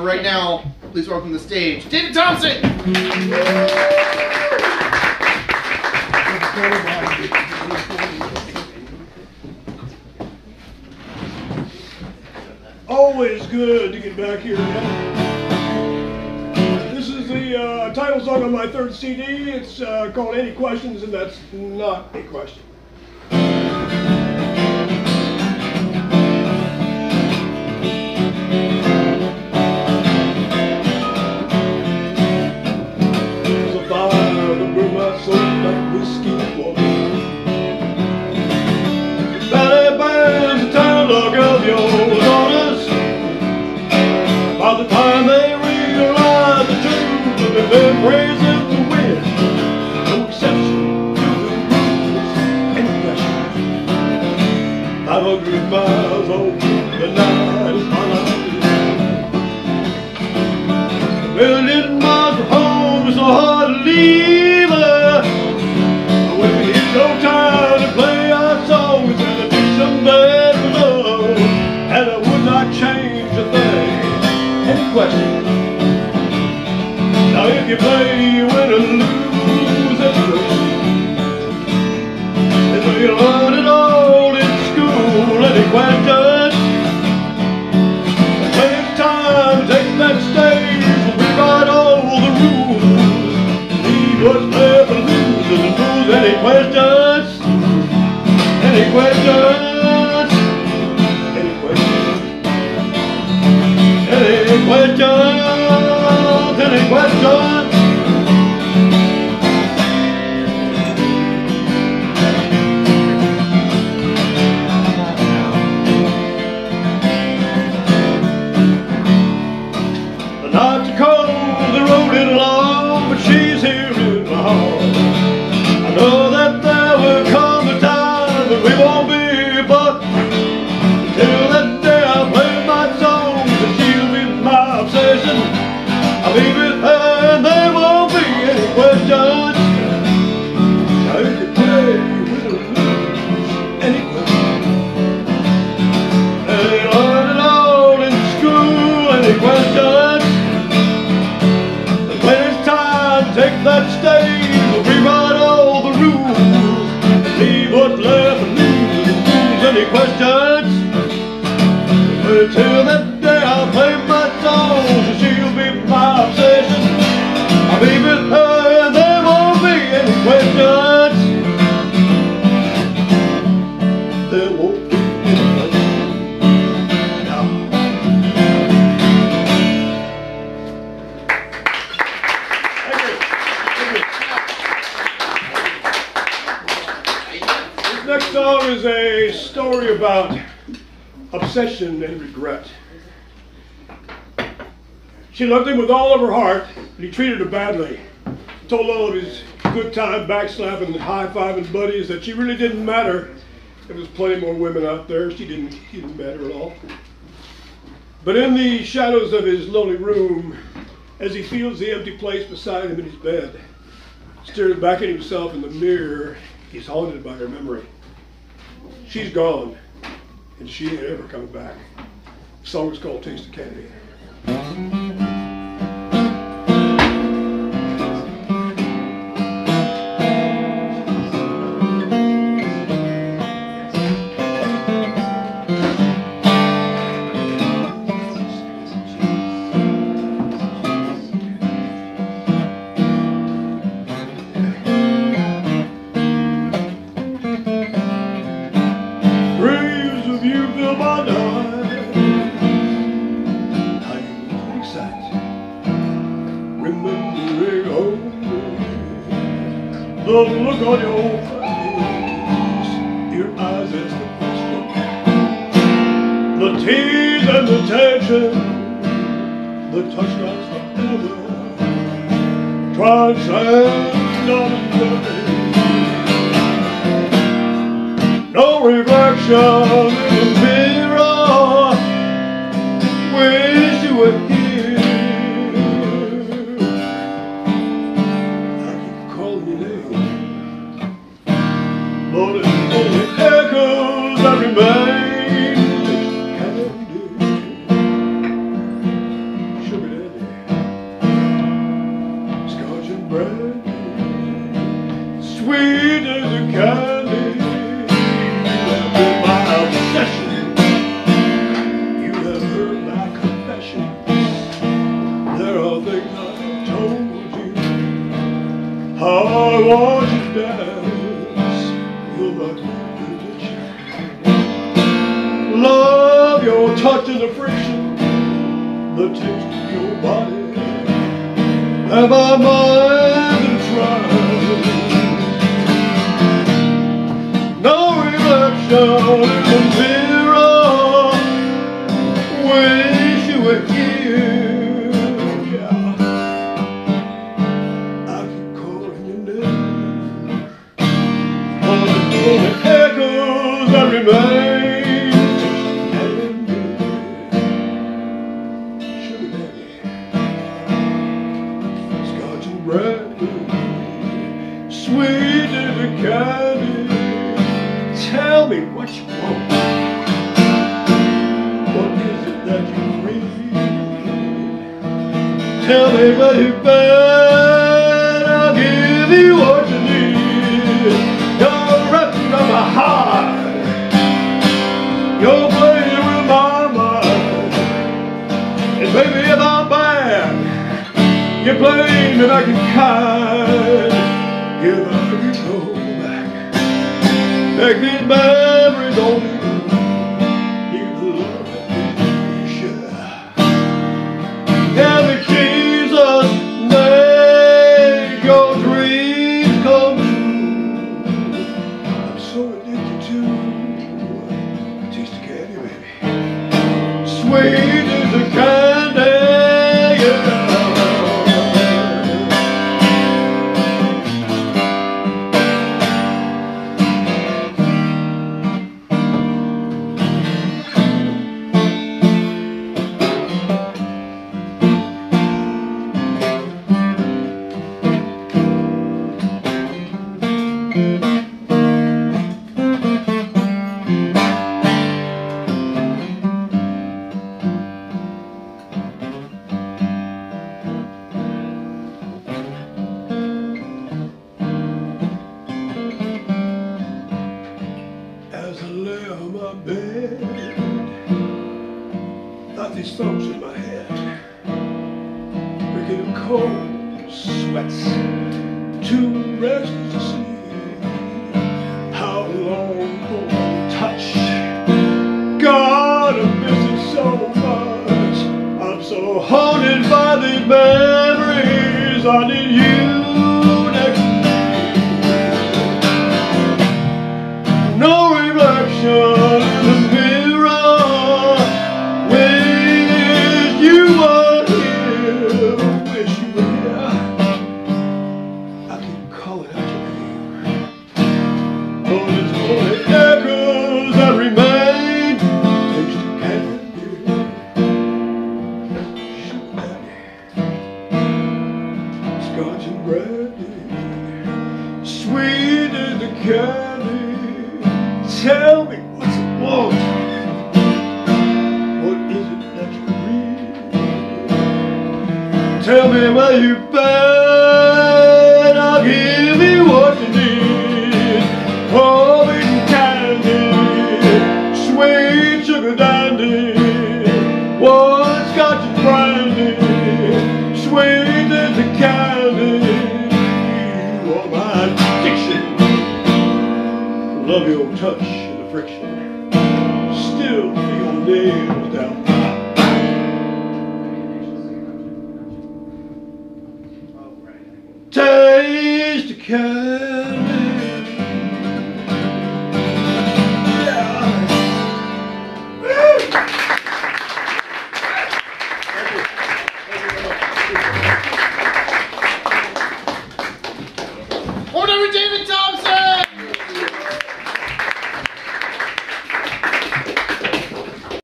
Right now, please welcome to the stage David Thompson. Always good to get back here. This is the uh, title song on my third CD. It's uh, called Any Questions, and that's not a question. Burns the of your daughters. By the time they realize the truth of the been praising the wind, no exception to the rules. And. Well, it miles from home is so hard to leave not change a thing. Any questions? Now if you play, you win or lose, that's good. And we learn it all in school. Any questions? Is a story about obsession and regret. She loved him with all of her heart, but he treated her badly. Told all of his good time backslapping and high-fiving buddies that she really didn't matter. There was plenty more women out there. She didn't, he didn't matter at all. But in the shadows of his lonely room, as he feels the empty place beside him in his bed, staring back at himself in the mirror, he's haunted by her memory. She's gone, and she ain't ever coming back. The song is called Taste of Candy. The look on your face, your eyes ask the question. The tease and the tension, the touch lasts forever. Transcend on the no reflection but Love your touch and the friction. The taste of your body. Have I mind and tried? No reflection sweet as candy. Tell me what you want. What is it that you need? Tell me what you've been. You blame me like a kind. Give your go back. Make these memories on these thoughts in my head, making cold sweats, too restless to sleep. How long will I touch? God, I miss it so much. I'm so haunted by these memories. I need candy. Tell me what you want? What is it that you need? Tell me where you've been. Love your touch and the friction. Still feel down my Taste the candy.